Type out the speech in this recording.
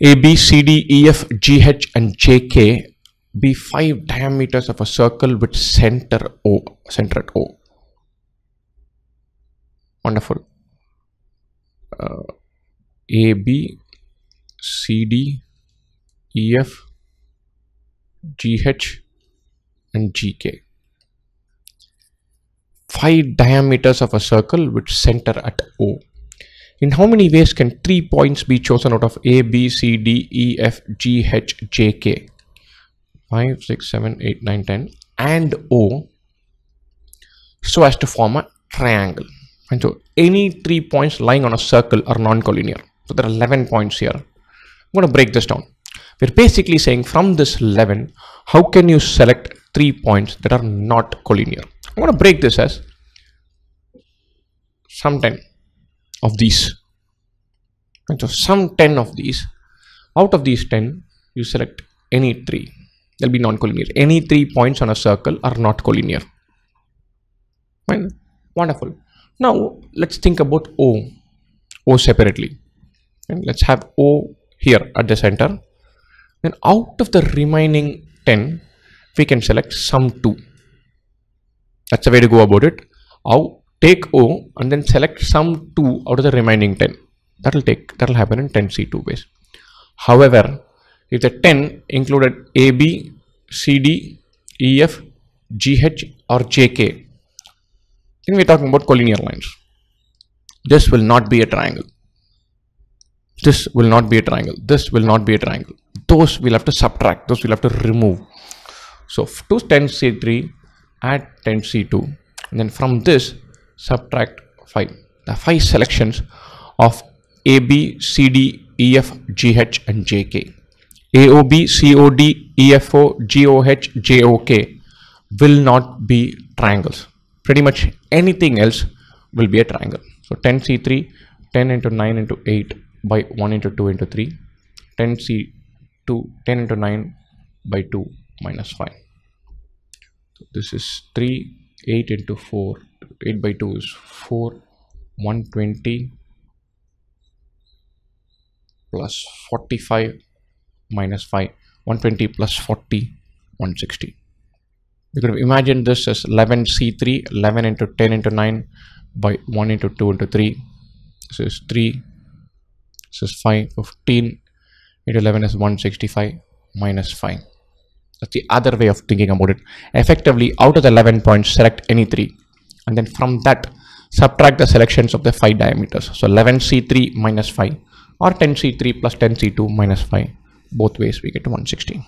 A, B, C, D, E, F, G, H, and J, K be five diameters of a circle with center O, center at O. Wonderful. Uh, A, B, C, D, E, F, G, H, and G, K. Five diameters of a circle with center at O. In how many ways can three points be chosen out of A, B, C, D, E, F, G, H, J, K? 5, 6, 7, 8, 9, 10 and O so as to form a triangle. And so any three points lying on a circle are non-collinear. So there are 11 points here. I'm going to break this down. We're basically saying from this 11, how can you select three points that are not collinear? I'm going to break this as some 10 of these. And so some 10 of these, out of these 10, you select any three. They'll be non-collinear. Any three points on a circle are not collinear. Fine? Wonderful. Now let's think about o. O separately. And let's have o here at the center. Then out of the remaining 10 we can select some 2 that's the way to go about it. I'll take o and then select some 2 out of the remaining 10 that'll take that'll happen in 10c2 base however if the 10 included AB, CD, EF, GH or JK, then we're talking about collinear lines. This will not be a triangle. This will not be a triangle. This will not be a triangle. Those we'll have to subtract. Those we'll have to remove. So to 10C3, add 10C2. And then from this, subtract 5. The 5 selections of AB, CD, EF, GH and JK. AOB, COD, EFO, GOH, JOK will not be triangles. Pretty much anything else will be a triangle. So 10C3, 10 into 9 into 8 by 1 into 2 into 3, 10C2, 10 into 9 by 2 minus 5. So this is 3, 8 into 4, 8 by 2 is 4, 120 plus 45 minus 5 120 plus 40 160 you could imagine this as 11 c3 11 into 10 into 9 by 1 into 2 into 3 this is 3 this is 5 15 into 11 is 165 minus 5 that's the other way of thinking about it. Effectively out of the 11 points select any three and then from that subtract the selections of the 5 diameters. So 11 c3 minus 5 or 10 c3 plus 10 c2 minus 5 both ways we get to 116